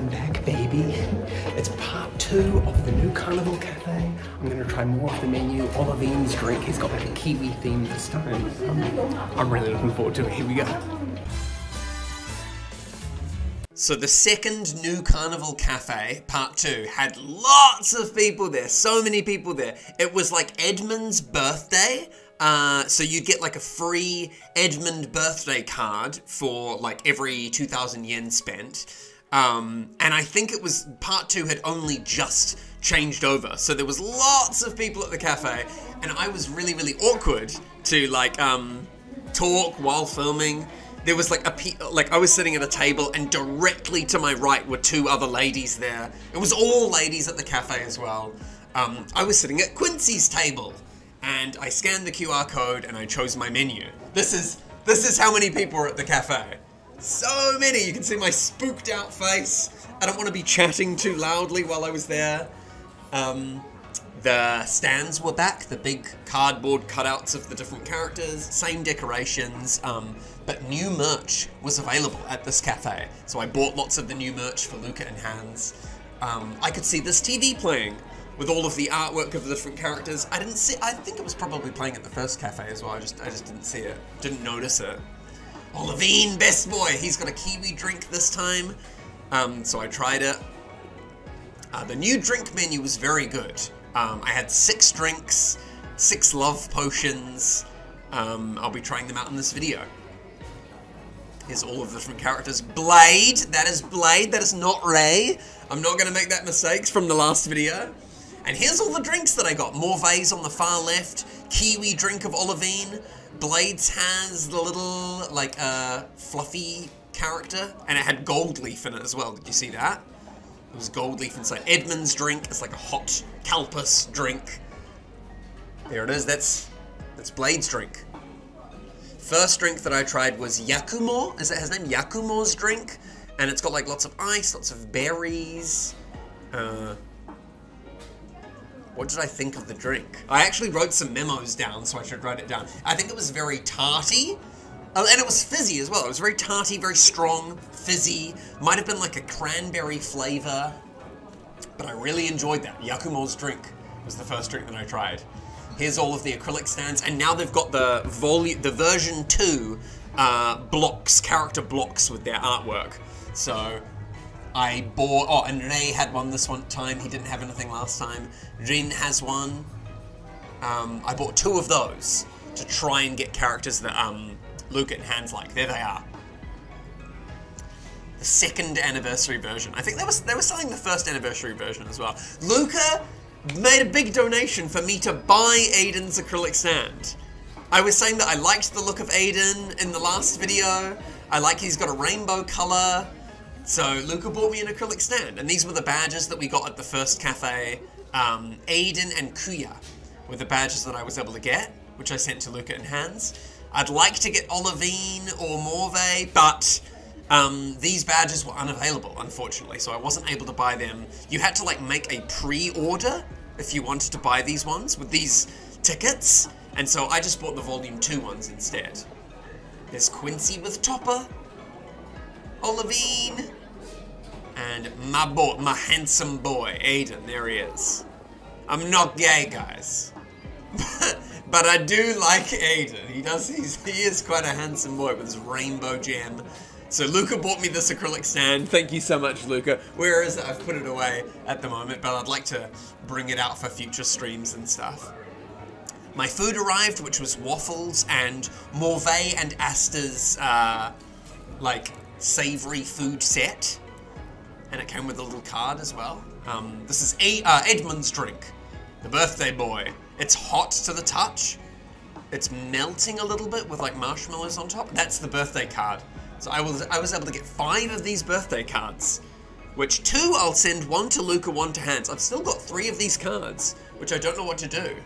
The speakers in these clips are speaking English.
I'm back, baby. It's part two of the NU Carnival Cafe. I'm gonna try more of the menu. Olivine's drink, he's got like a kiwi theme this time. I'm really looking forward to it. Here we go. So the second NU Carnival Cafe, part two, had lots of people there. So many people there. It was like Edmond's birthday. Uh, so you'd get like a free Edmond birthday card for like every 2,000 yen spent. Um, and I think it was part two had only just changed over. So there was lots of people at the cafe. And I was really, really awkward to like um, talk while filming there was like a pe- like I was sitting at a table and directly to my right were two other ladies there. It was all ladies at the cafe as well. Um, I was sitting at Quincy's table and I scanned the QR code and I chose my menu. This is this is how many people were at the cafe. So many. You can see my spooked out face. I don't want to be chatting too loudly while I was there. Um, the stands were back, the big cardboard cutouts of the different characters, same decorations, um, but new merch was available at this cafe. So I bought lots of the new merch for Luca and Hans. Um, I could see this TV playing with all of the artwork of the different characters. I didn't see. I think it was probably playing at the first cafe as well. I just, I just didn't see it, didn't notice it. Olivine, best boy. He's got a kiwi drink this time. Um, so I tried it. Uh, the new drink menu was very good. Um, I had six drinks, six love potions. Um, I'll be trying them out in this video. Here's all of the different characters. Blade, that is Blade, that is not Rei. I'm not going to make that mistake from the last video. And here's all the drinks that I got. Morvay's on the far left, Kiwi drink of Olivine. Blades has the little, like, uh, fluffy character, and it had gold leaf in it as well. Did you see that? It was gold leaf inside. Edmond's drink It's like a hot Calpis drink. There it is. That's that's Blade's drink. First drink that I tried was Yakumo. Is that his name? Yakumo's drink, and it's got like lots of ice, lots of berries. Uh, what did I think of the drink? I actually wrote some memos down, so I should write it down. I think it was very tarty. Oh, and it was fizzy as well. It was very tarty, very strong, fizzy. Might have been like a cranberry flavor. But I really enjoyed that. Yakumo's drink was the first drink that I tried. Here's all of the acrylic stands, and now they've got the volume, the version two uh, blocks, character blocks with their artwork. So I bought. Oh, and Rei had one this one time. He didn't have anything last time. Jin has one. Um, I bought two of those to try and get characters that um, Luca and Hans like. There they are. The second anniversary version. I think they was they were selling the first anniversary version as well. Luca made a big donation for me to buy Eiden's acrylic stand. I was saying that I liked the look of Eiden in the last video. I like he's got a rainbow color. So Luca bought me an acrylic stand, and these were the badges that we got at the first cafe. Um, Eiden and Kuya were the badges that I was able to get, which I sent to Luca and Hans. I'd like to get Olivine or Morvay, but um, these badges were unavailable, unfortunately, so I wasn't able to buy them. You had to like make a pre-order if you wanted to buy these ones with these tickets, and so I just bought the Volume 2 ones instead. There's Quincy with Topper, Olivine, and my boy, my handsome boy, Eiden. There he is. I'm not gay, guys. but I do like Eiden. He does. He's, he is quite a handsome boy with his rainbow gem. So Luca bought me this acrylic stand. Thank you so much, Luca. Where is it? I've put it away at the moment, but I'd like to bring it out for future streams and stuff. My food arrived, which was waffles and Morvay and Aster's uh, like savory food set, and it came with a little card as well. Um, this is a uh, Edmond's drink, the birthday boy. It's hot to the touch. It's melting a little bit with like marshmallows on top. That's the birthday card. So I was I was able to get five of these birthday cards, which two I'll send one to Luca, one to Hans. I've still got three of these cards, which I don't know what to do.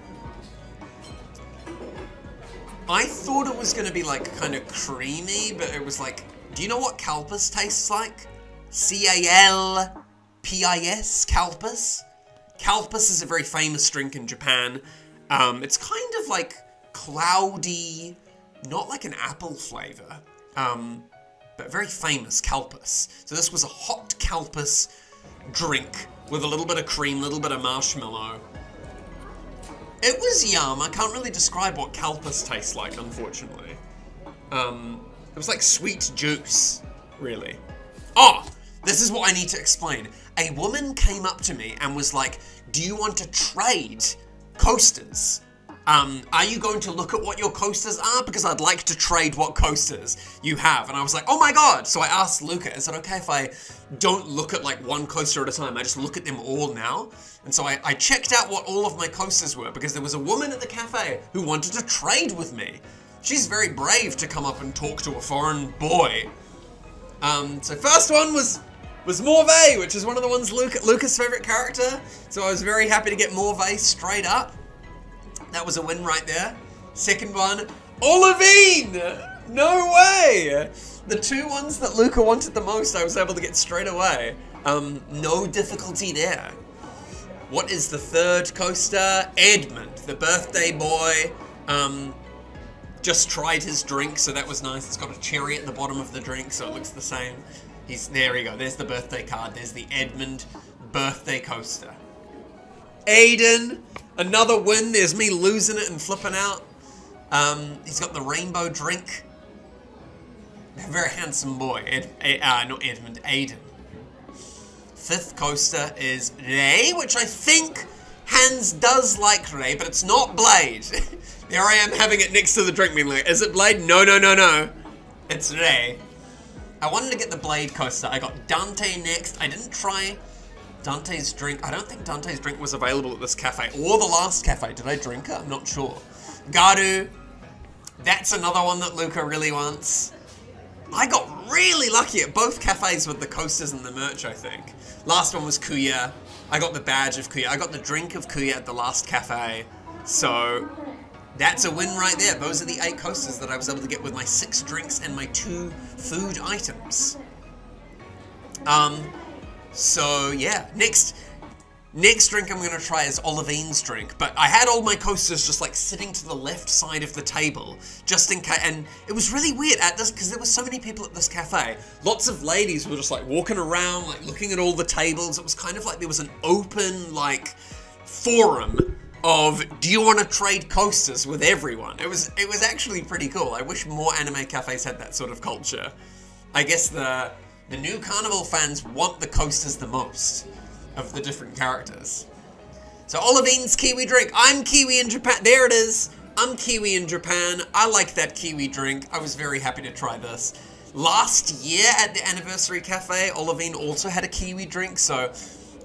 I thought it was going to be like kind of creamy, but it was like, do you know what Calpis tastes like? C A L P I S, Calpis. Calpis is a very famous drink in Japan. Um, it's kind of like cloudy, not like an apple flavor. Um, but very famous Calpis. So this was a hot Calpis drink with a little bit of cream, a little bit of marshmallow. It was yum. I can't really describe what Calpis tastes like, unfortunately. Um, it was like sweet juice, really. Oh, this is what I need to explain. A woman came up to me and was like, Do you want to trade coasters? Um, are you going to look at what your coasters are? Because I'd like to trade what coasters you have. And I was like, oh my god. So I asked Luca, is it okay if I don't look at like one coaster at a time? I just look at them all now. And so I, I checked out what all of my coasters were because there was a woman at the cafe who wanted to trade with me. She's very brave to come up and talk to a foreign boy. Um, so first one was was Morvay, which is one of the ones Luca, Luca's favorite character. So I was very happy to get Morvay straight up. That was a win right there. Second one, Olivine! No way! The two ones that Luca wanted the most, I was able to get straight away. Um, no difficulty there. What is the third coaster? Edmond, the birthday boy. Um, just tried his drink, so that was nice. It's got a cherry at the bottom of the drink, so it looks the same. He's there. We go. There's the birthday card. There's the Edmond birthday coaster. Eiden, another win. There's me losing it and flipping out. Um, he's got the rainbow drink. Very handsome boy. Ed, Ed, uh, not Edmond, Eiden. Fifth coaster is Rei, which I think Hans does like Rei, but it's not Blade. there I am having it next to the drink being like, is it Blade? No, no, no, no. It's Rei. I wanted to get the Blade coaster. I got Dante next. I didn't try Dante's drink. I don't think Dante's drink was available at this cafe or the last cafe. Did I drink it? I'm not sure. Garu. That's another one that Luca really wants. I got really lucky at both cafes with the coasters and the merch, I think. Last one was Kuya. I got the badge of Kuya. I got the drink of Kuya at the last cafe. So that's a win right there. Those are the eight coasters that I was able to get with my six drinks and my two food items. Um, so yeah, next next drink I'm gonna try is Olivine's drink, but I had all my coasters just like sitting to the left side of the table, just in case. And it was really weird at this because there were so many people at this cafe. Lots of ladies were just like walking around, like looking at all the tables. It was kind of like there was an open like forum of do you want to trade coasters with everyone? It was it was actually pretty cool. I wish more anime cafes had that sort of culture. I guess the the NU Carnival fans want the coasters the most of the different characters. So Olivine's Kiwi drink. I'm Kiwi in Japan. There it is. I'm Kiwi in Japan. I like that Kiwi drink. I was very happy to try this. Last year at the Anniversary Cafe, Olivine also had a Kiwi drink, so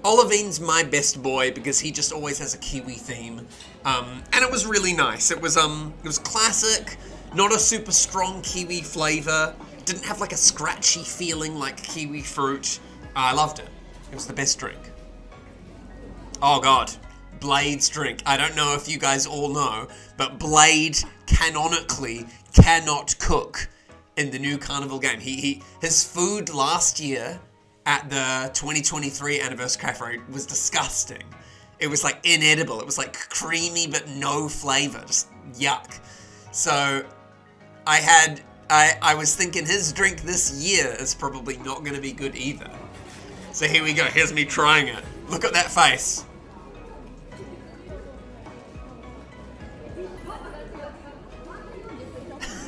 Olivine's my best boy because he just always has a Kiwi theme. Um, and it was really nice. It was um, it was classic, not a super strong Kiwi flavor didn't have like a scratchy feeling like kiwi fruit. I loved it. It was the best drink. Oh god. Blade's drink. I don't know if you guys all know, but Blade canonically cannot cook in the NU Carnival game. He, he his food last year at the 2023 anniversary cafe was disgusting. It was like inedible. It was like creamy but no flavor. Just yuck. So I had I, I was thinking his drink this year is probably not going to be good either. So here we go. Here's me trying it. Look at that face.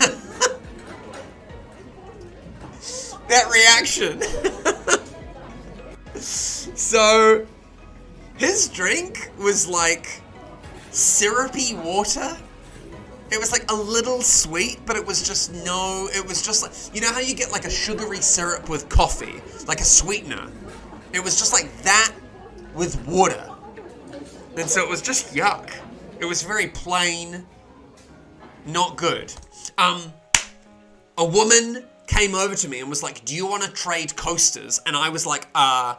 that reaction. so, his drink was like syrupy water it was like a little sweet, but it was just no, it was just like, you know how you get like a sugary syrup with coffee, like a sweetener? It was just like that with water. And so it was just yuck. It was very plain, not good. Um, a woman came over to me and was like, do you want to trade coasters? And I was like, uh,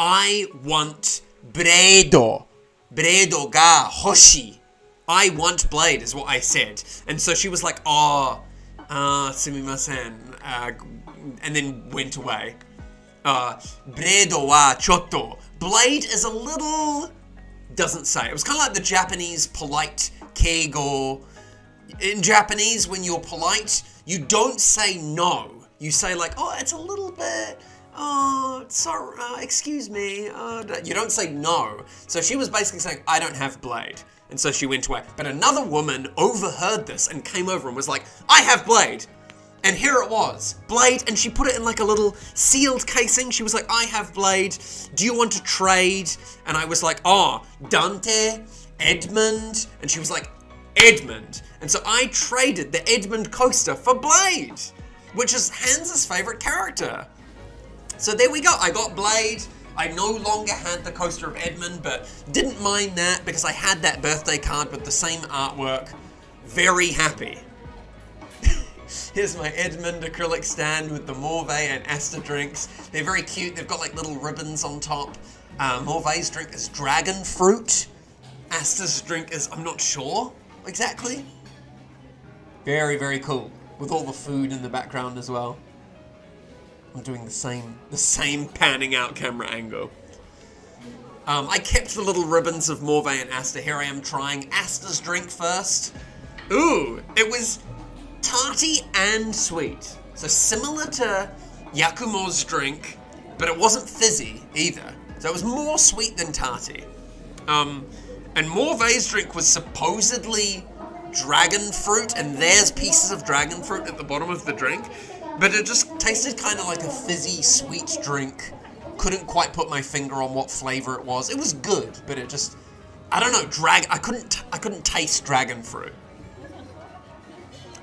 I want Bredo. Bredo ga hoshi. I want Blade, is what I said. And so she was like, oh, uh, sumimasen, uh, and then went away. Uh, Bredo wa chotto. Blade is a little, doesn't say. It was kind of like the Japanese polite keigo. In Japanese, when you're polite, you don't say no you say like, "Oh, it's a little bit." Oh, sorry. Uh, excuse me. Uh, you don't say no. So she was basically saying, "I don't have blade," and so she went away. But another woman overheard this and came over and was like, "I have blade." And here it was, Blade, and she put it in like a little sealed casing. She was like, I have Blade, do you want to trade? And I was like, oh, Dante, Edmond, and she was like, Edmond. And so I traded the Edmond coaster for Blade, which is Hans's favorite character. So there we go, I got Blade. I no longer had the coaster of Edmond, but didn't mind that because I had that birthday card with the same artwork. Very happy. Here's my Edmond acrylic stand with the Morvay and Aster drinks. They're very cute. They've got like little ribbons on top. Uh, drink is dragon fruit. Aster's drink is, I'm not sure exactly. Very, very cool. With all the food in the background as well. I'm doing the same, the same panning out camera angle. Um, I kept the little ribbons of Morvay and Aster. Here I am trying Aster's drink first. Ooh, it was tarty and sweet. So similar to Yakumo's drink, but it wasn't fizzy either. So it was more sweet than tarty. Um, and Morvay's drink was supposedly dragon fruit, and there's pieces of dragon fruit at the bottom of the drink. But it just tasted kind of like a fizzy, sweet drink. Couldn't quite put my finger on what flavor it was. It was good, but it just, I don't know, drag. I couldn't, I couldn't taste dragon fruit.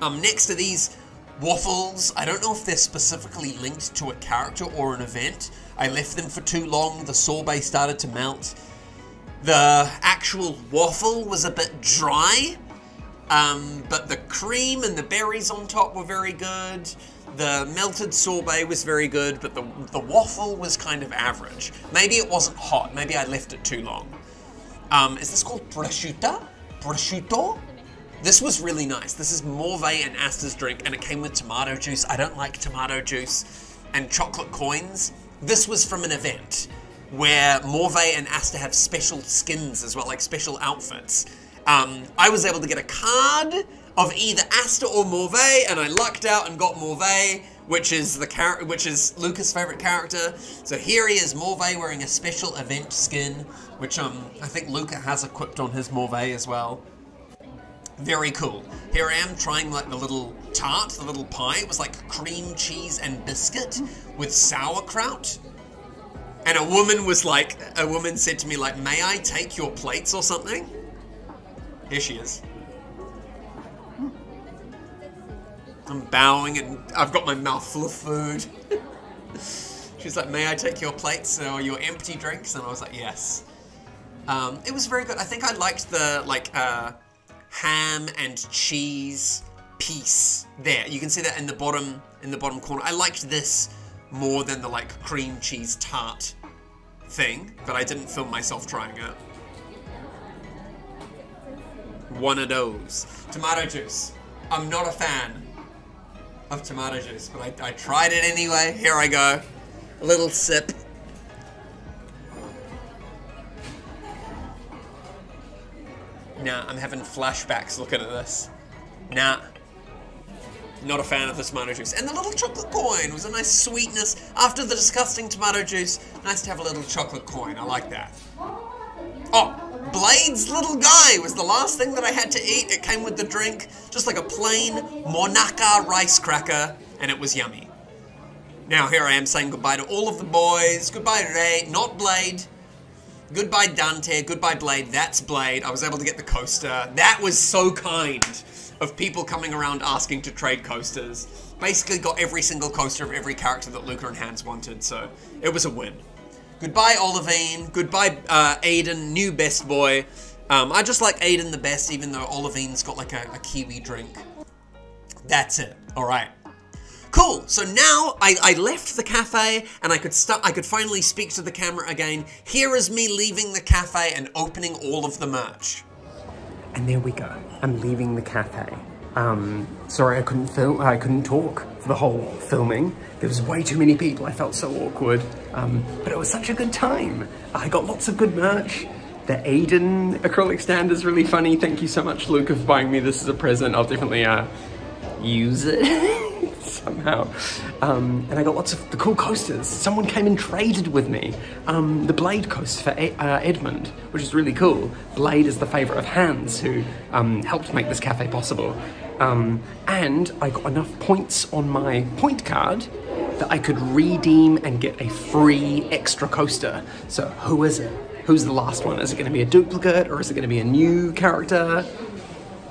Um, next to these waffles, I don't know if they're specifically linked to a character or an event. I left them for too long, the sorbet started to melt. The actual waffle was a bit dry, um, but the cream and the berries on top were very good. The melted sorbet was very good, but the, the waffle was kind of average. Maybe it wasn't hot, maybe I left it too long. Um, is this called prosciutto? Prosciutto? This was really nice. This is Morvay and Aster's drink, and it came with tomato juice. I don't like tomato juice and chocolate coins. This was from an event where Morvay and Aster have special skins as well, like special outfits. Um, I was able to get a card of either Aster or Morvay, and I lucked out and got Morvay, which is the character, which is Luca's favorite character. So here he is, Morvay wearing a special event skin, which um I think Luca has equipped on his Morvay as well. Very cool. Here I am trying like the little tart, the little pie. It was like cream cheese and biscuit with sauerkraut. And a woman was like, a woman said to me like, may I take your plates or something? Here she is. I'm bowing and I've got my mouth full of food. She's like, may I take your plates or your empty drinks? And I was like, yes. Um, it was very good. I think I liked the, like, uh, ham and cheese piece there. You can see that in the bottom in the bottom corner. I liked this more than the like cream cheese tart thing, but I didn't film myself trying it. One of those. Tomato juice. I'm not a fan of tomato juice, but I, I tried it anyway. Here I go. A little sip. Nah, I'm having flashbacks looking at this. Nah. Not a fan of the tomato juice. And the little chocolate coin was a nice sweetness. After the disgusting tomato juice, nice to have a little chocolate coin. I like that. Oh, Blade's little guy was the last thing that I had to eat. It came with the drink, just like a plain Monaka rice cracker, and it was yummy. Now here I am saying goodbye to all of the boys. Goodbye Rei, not Blade. Goodbye Dante, goodbye Blade, that's Blade. I was able to get the coaster. That was so kind of people coming around asking to trade coasters. Basically got every single coaster of every character that Luca and Hans wanted, so it was a win. Goodbye Olivine, goodbye uh, Eiden, new best boy. Um, I just like Eiden the best, even though Olivine's got like a, a kiwi drink. That's it, alright. Cool. So now I, I left the cafe and I could start. I could finally speak to the camera again. Here is me leaving the cafe and opening all of the merch. And there we go. I'm leaving the cafe. Um, sorry I couldn't film. I couldn't talk for the whole filming. There was way too many people. I felt so awkward. Um, but it was such a good time. I got lots of good merch. The Eiden acrylic stand is really funny. Thank you so much, Luca, for buying me this as a present. I'll definitely uh, use it. somehow. Um, and I got lots of the cool coasters. Someone came and traded with me um, the Blade coaster for uh, Edmond, which is really cool. Blade is the favourite of Hans, who um, helped make this cafe possible. Um, and I got enough points on my point card that I could redeem and get a free extra coaster. So who is it? Who's the last one? Is it going to be a duplicate or is it going to be a new character?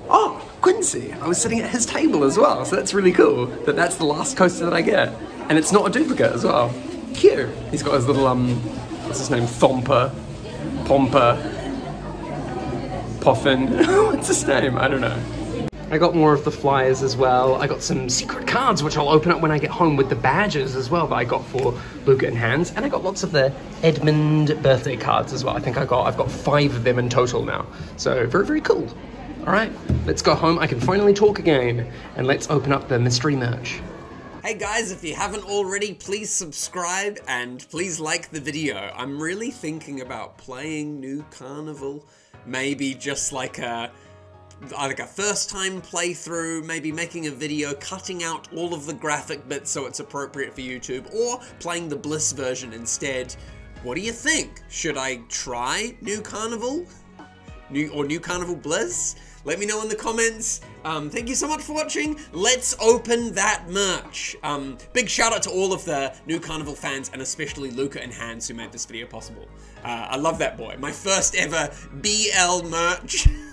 Oh, Quincy. I was sitting at his table as well, so that's really cool that that's the last coaster that I get. And it's not a duplicate as well. Cute. He's got his little, um, what's his name? Thomper, Pomper, Poffin. what's his name? I don't know. I got more of the flyers as well. I got some secret cards, which I'll open up when I get home with the badges as well that I got for Luca and Hans. And I got lots of the Edmond birthday cards as well. I think I got, I've got five of them in total now. So very, very cool. All right, let's go home. I can finally talk again. And let's open up the mystery merch. Hey guys, if you haven't already, please subscribe and please like the video. I'm really thinking about playing NU Carnival. Maybe just like a like a first time playthrough, maybe making a video, cutting out all of the graphic bits so it's appropriate for YouTube, or playing the Bliss version instead. What do you think? Should I try NU Carnival? New or NU Carnival Bliss? Let me know in the comments. Um, thank you so much for watching. Let's open that merch. Um, big shout out to all of the NU Carnival fans and especially Luca and Hans who made this video possible. Uh, I love that boy. My first ever BL merch.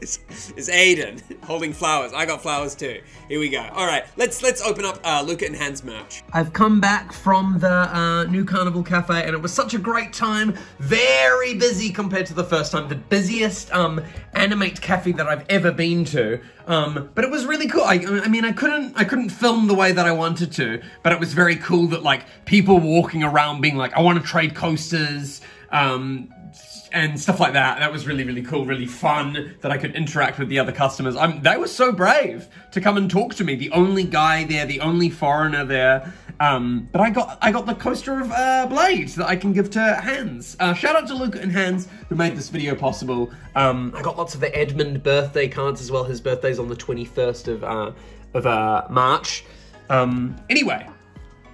is, is Eiden holding flowers. I got flowers too. Here we go. All right, let's let's open up uh, Luca and Hans merch. I've come back from the uh, NU Carnival Cafe and it was such a great time. Very busy compared to the first time. The busiest um, animate cafe that I've ever been to. Um, but it was really cool. I, I mean, I couldn't I couldn't film the way that I wanted to, but it was very cool that like people walking around being like, I want to trade coasters. Um, and stuff like that. That was really, really cool, really fun that I could interact with the other customers. I'm, they were so brave to come and talk to me. The only guy there, the only foreigner there. Um, but I got I got the coaster of uh, Blade that I can give to Hans. Uh, shout out to Luca and Hans who made this video possible. Um, I got lots of the Edmond birthday cards as well. His birthday's on the 21st of, uh, of uh, March. Um, anyway,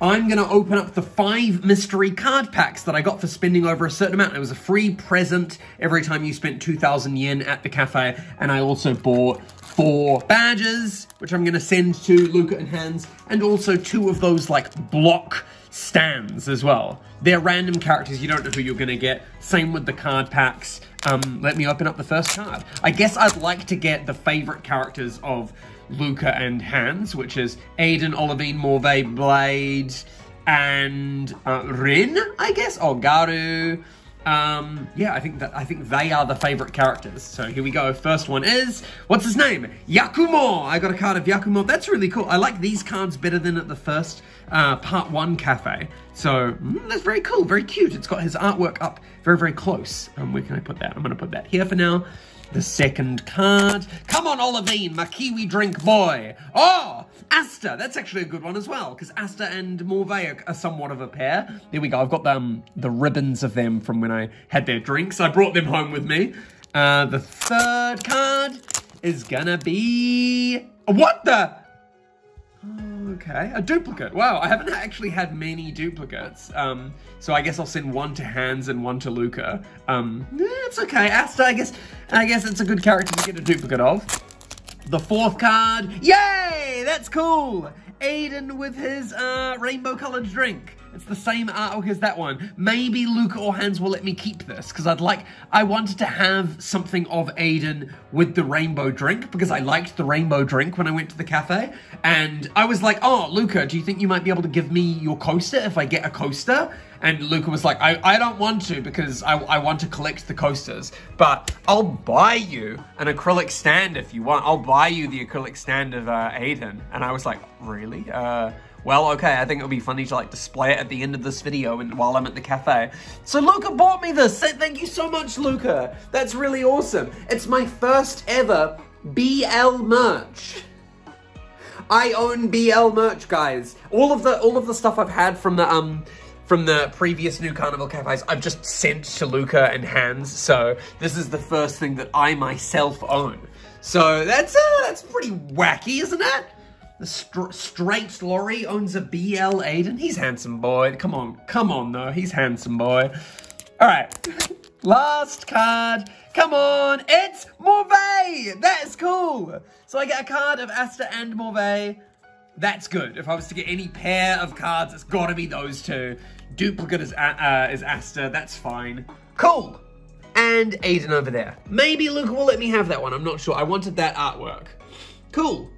I'm going to open up the five mystery card packs that I got for spending over a certain amount. It was a free present every time you spent 2,000 yen at the cafe. And I also bought four badges, which I'm going to send to Luca and Hans, and also two of those like block stands as well. They're random characters, you don't know who you're going to get. Same with the card packs. Um, let me open up the first card. I guess I'd like to get the favorite characters of Luca and Hans, which is Eiden, Olivine, Morvay, Blade, and uh, Rin, I guess, or Garu. Um, yeah, I think that I think they are the favorite characters. So here we go. First one is what's his name? Yakumo. I got a card of Yakumo. That's really cool. I like these cards better than at the first uh, part one cafe. So mm, that's very cool, very cute. It's got his artwork up very very close. Um, where can I put that? I'm gonna put that here for now the second card. Come on, Olivine, my kiwi drink boy. Oh, Aster. That's actually a good one as well, because Aster and Morvay are, somewhat of a pair. There we go. I've got um, the ribbons of them from when I had their drinks. I brought them home with me. Uh, the third card is gonna be... What the... Okay, a duplicate. Wow, I haven't actually had many duplicates. Um, so I guess I'll send one to Hans and one to Luca. Um, yeah, it's okay. Aster, I guess, I guess it's a good character to get a duplicate of. The fourth card, yay! That's cool. Eiden with his uh, rainbow-colored drink. It's the same artwork as that one. Maybe Luca or Hans will let me keep this because I'd like, I wanted to have something of Eiden with the rainbow drink because I liked the rainbow drink when I went to the cafe. And I was like, oh, Luca, do you think you might be able to give me your coaster if I get a coaster? And Luca was like, I, I don't want to because I, I want to collect the coasters, but I'll buy you an acrylic stand if you want. I'll buy you the acrylic stand of uh, Eiden. And I was like, really? Uh, well, okay, I think it'll be funny to like display it at the end of this video and while I'm at the cafe. So Luca bought me this. Thank you so much, Luca. That's really awesome. It's my first ever BL merch. I own BL merch, guys. All of the all of the stuff I've had from the um from the previous NU Carnival cafes, I've just sent to Luca and Hans. So this is the first thing that I myself own. So that's uh, that's pretty wacky, isn't it? The str straight lorry owns a BL Eiden. He's handsome boy. Come on, come on though. He's handsome boy. All right, last card. Come on, it's Morvay. That is cool. So I get a card of Aster and Morvay. That's good. If I was to get any pair of cards, it's got to be those two. Duplicate is, uh, is Aster. That's fine. Cool. And Eiden over there. Maybe Luca will let me have that one. I'm not sure. I wanted that artwork. Cool.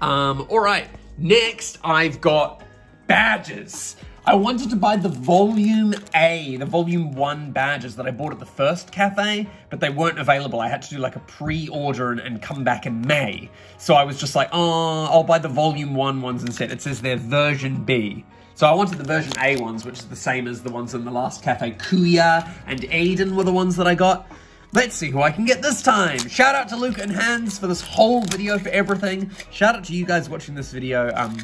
Um, all right. Next, I've got badges. I wanted to buy the Volume A, the Volume 1 badges that I bought at the first cafe, but they weren't available. I had to do like a pre-order and, and, come back in May. So I was just like, oh, I'll buy the Volume 1 ones instead. It says they're version B. So I wanted the version A ones, which is the same as the ones in the last cafe. Kuya and Eiden were the ones that I got. Let's see who I can get this time. Shout out to Luca and Hans for this whole video, for everything. Shout out to you guys watching this video. Um,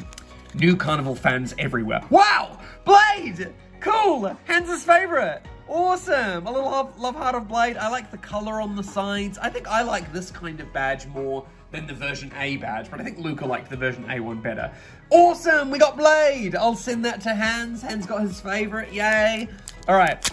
NU Carnival fans everywhere. Wow! Blade! Cool! Hans' favorite! Awesome! A little love, love heart of Blade. I like the color on the sides. I think I like this kind of badge more than the version A badge, but I think Luca liked the version A one better. Awesome! We got Blade! I'll send that to Hans. Hans got his favorite. Yay! All right.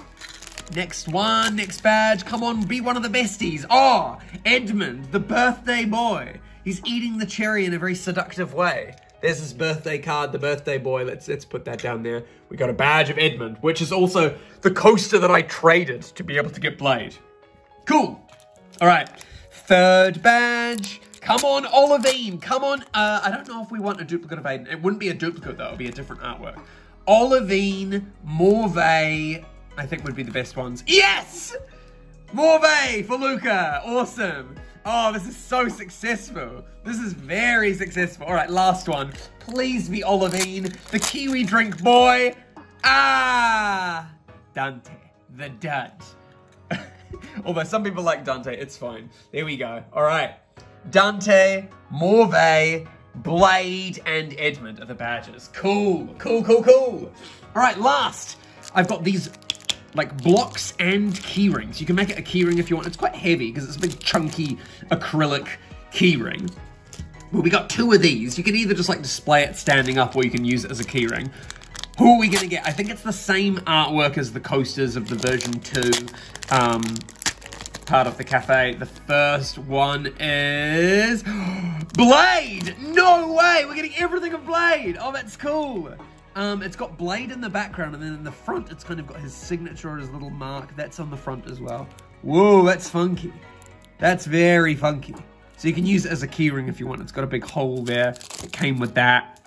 Next one, next badge. Come on, be one of the besties. Oh, Edmond, the birthday boy. He's eating the cherry in a very seductive way. There's his birthday card, the birthday boy. Let's let's put that down there. We got a badge of Edmond, which is also the coaster that I traded to be able to get Blade. Cool. All right. Third badge. Come on, Olivine. Come on. Uh, I don't know if we want a duplicate of Eiden. It wouldn't be a duplicate, though. It would be a different artwork. Olivine, Morvay, I think would be the best ones. Yes! Morvay for Luca. Awesome. Oh, this is so successful. This is very successful. All right, last one. Please be Olivine, the Kiwi drink boy. Ah! Dante, the dud. Although some people like Dante, it's fine. There we go. All right. Dante, Morvay, Blade, and Edmond are the badges. Cool, cool, cool, cool. All right, last. I've got these like blocks and keyrings. You can make it a keyring if you want. It's quite heavy because it's a big chunky acrylic keyring. Well, we got two of these. You can either just like display it standing up or you can use it as a keyring. Who are we gonna get? I think it's the same artwork as the coasters of the version 2 um, part of the cafe. The first one is Blade! No way! We're getting everything of Blade! Oh, that's cool. Um, it's got Blade in the background, and then in the front, it's kind of got his signature or his little mark. That's on the front as well. Whoa, that's funky. That's very funky. So you can use it as a keyring if you want. It's got a big hole there. It came with that.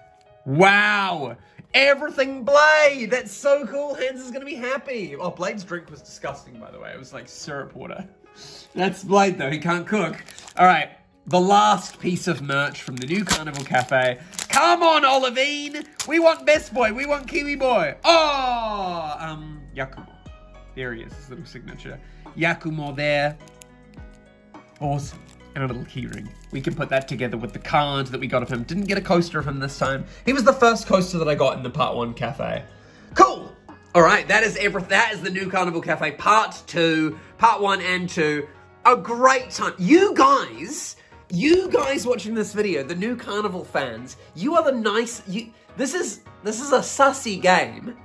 Wow! Everything Blade! That's so cool. Hans is gonna be happy. Oh, Blade's drink was disgusting, by the way. It was like syrup water. That's Blade, though. He can't cook. All right. The last piece of merch from the NU Carnival Cafe. Come on, Olivine! We want Best Boy. We want Kiwi Boy. Oh! Um, Yakumo. There he is, his little signature. Yakumo there. Awesome. And a little keyring. We can put that together with the card that we got of him. Didn't get a coaster of him this time. He was the first coaster that I got in the Part 1 Cafe. Cool! All right, that is everything. that is the NU Carnival Cafe Part 2, Part 1 and 2. A great time. You guys you guys watching this video, the NU Carnival fans, you are the nice, you, this is, this is a sussy game,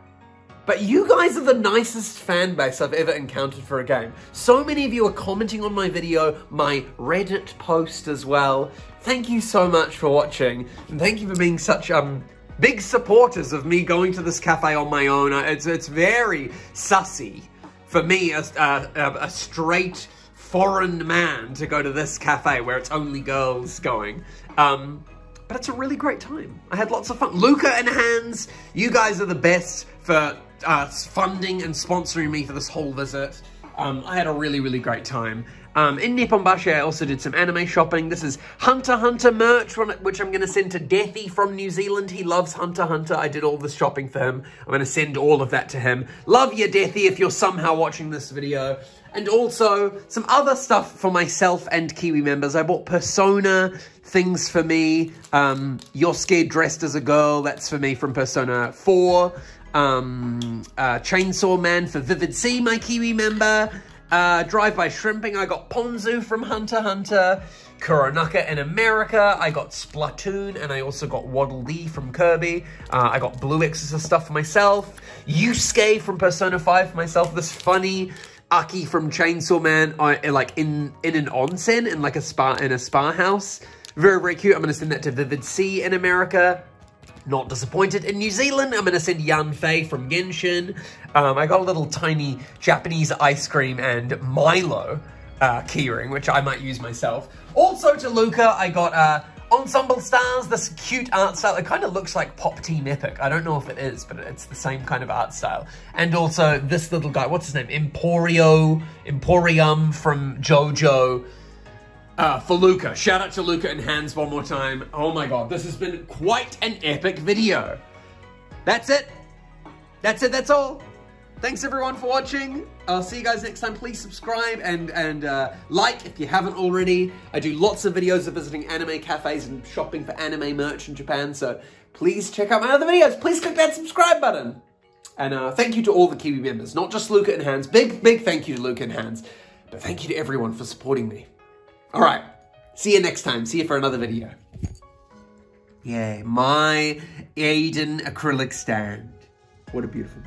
but you guys are the nicest fan base I've ever encountered for a game. So many of you are commenting on my video, my Reddit post as well. Thank you so much for watching, and thank you for being such, um, big supporters of me going to this cafe on my own. It's, it's very sussy for me, a, a, a straight, foreign man to go to this cafe where it's only girls going. Um, but it's a really great time. I had lots of fun. Luca and Hans, you guys are the best for uh, funding and sponsoring me for this whole visit. Um, I had a really, really great time. Um, in Nipponbashi, I also did some anime shopping. This is Hunter Hunter merch, which I'm going to send to Deathy from New Zealand. He loves Hunter Hunter. I did all the shopping for him. I'm going to send all of that to him. Love you, Deathy, if you're somehow watching this video and also some other stuff for myself and Kiwi members. I bought Persona things for me. Um, You're Scared Dressed as a Girl, that's for me from Persona 4. Um, uh, Chainsaw Man for Vivid C, my Kiwi member. Uh, Drive-By Shrimping, I got Ponzu from Hunter Hunter. Kuronaka in America, I got Splatoon, and I also got Waddle Dee from Kirby. Uh, I got Blue Exorcist stuff for myself. Yusuke from Persona 5 for myself. This funny Aki from Chainsaw Man, uh, like in in an onsen in like a spa in a spa house. Very very cute. I'm gonna send that to Vivid Sea in America. Not disappointed. In New Zealand, I'm going to send Yan Fei from Genshin. Um, I got a little tiny Japanese ice cream and Milo uh, keyring, which I might use myself. Also to Luca, I got uh, Ensemble Stars, this cute art style. It kind of looks like Pop Team Epic. I don't know if it is, but it's the same kind of art style. And also this little guy, what's his name? Emporio, Emporium from JoJo. Uh, for Luca. Shout out to Luca and Hans one more time. Oh my god, this has been quite an epic video. That's it. That's it, that's all. Thanks everyone for watching. I'll see you guys next time. Please subscribe and, and uh, like if you haven't already. I do lots of videos of visiting anime cafes and shopping for anime merch in Japan, so please check out my other videos. Please click that subscribe button. And uh, thank you to all the Kiwi members, not just Luca and Hans. Big, big thank you to Luca and Hans. But thank you to everyone for supporting me. All right. See you next time. See you for another video. Yay. My Eiden acrylic stand. What a beautiful.